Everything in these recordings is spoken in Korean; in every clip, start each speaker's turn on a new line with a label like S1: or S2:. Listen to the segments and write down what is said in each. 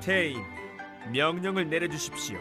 S1: 태인, 명령을 내려주십시오.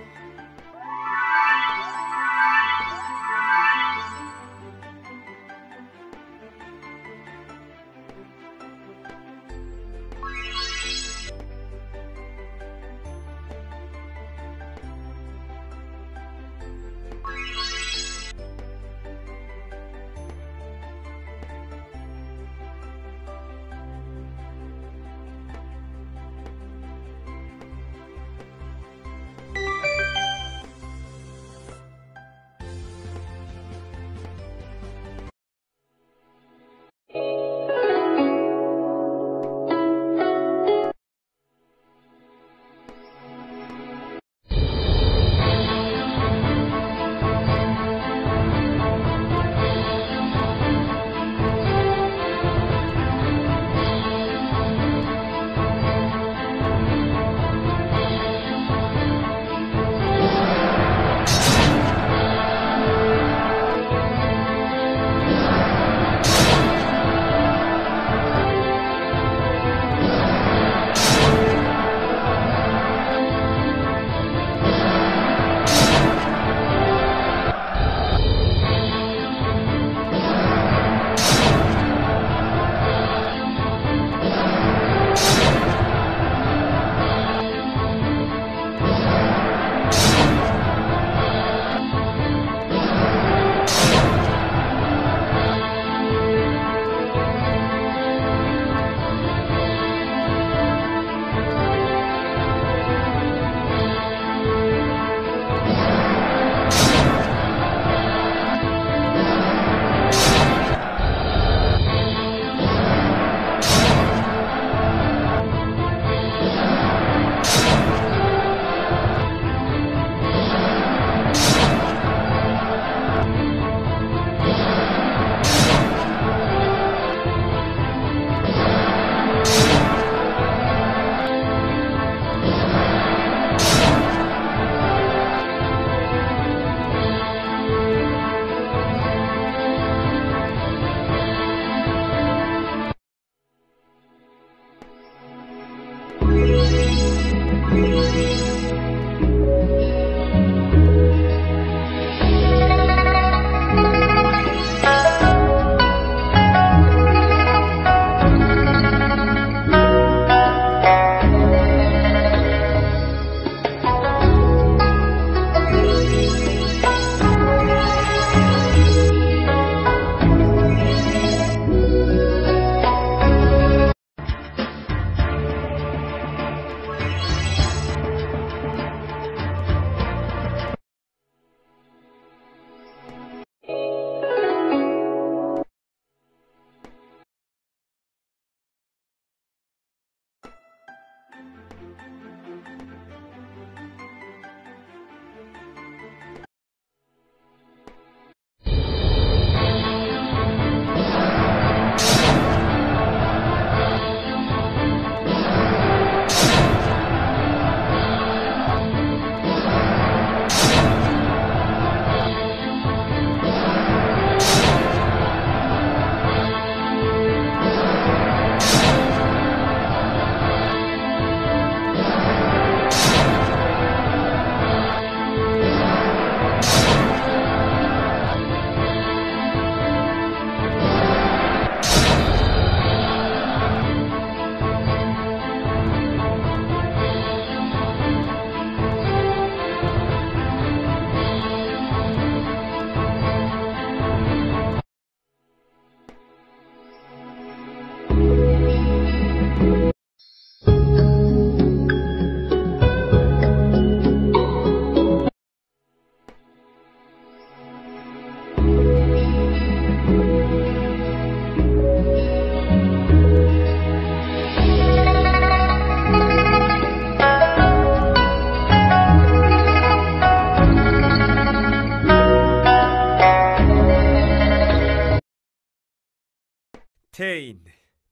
S1: 태인,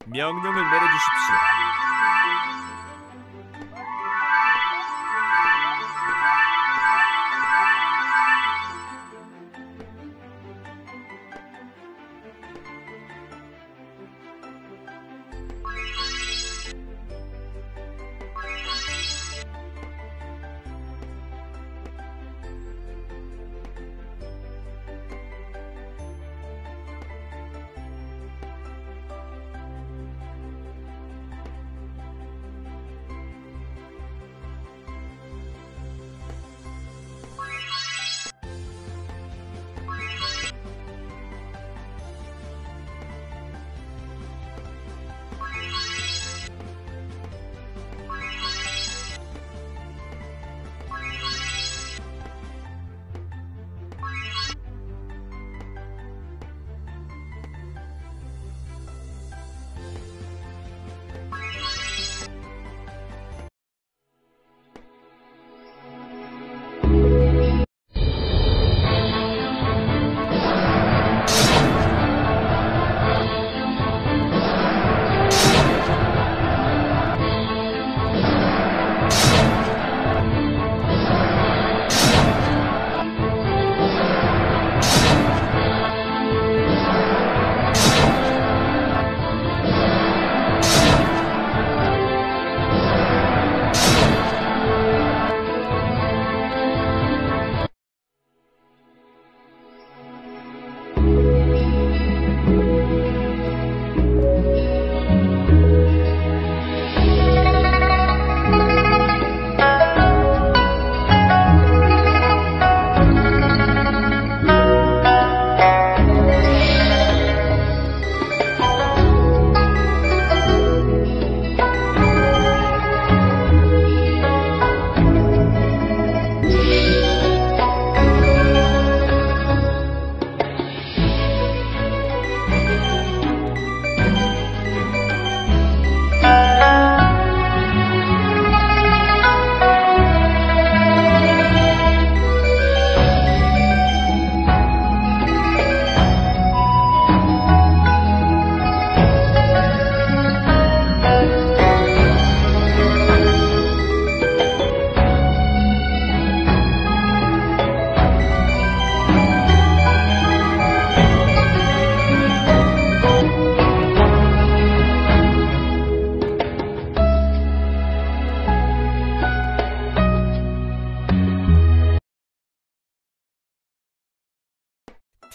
S1: 명령을 내려주십시오.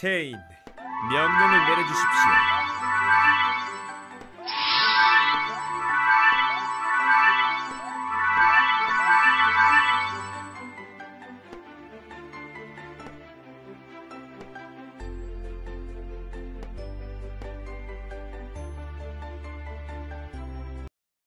S1: 태인, 명령을 내려주십시오.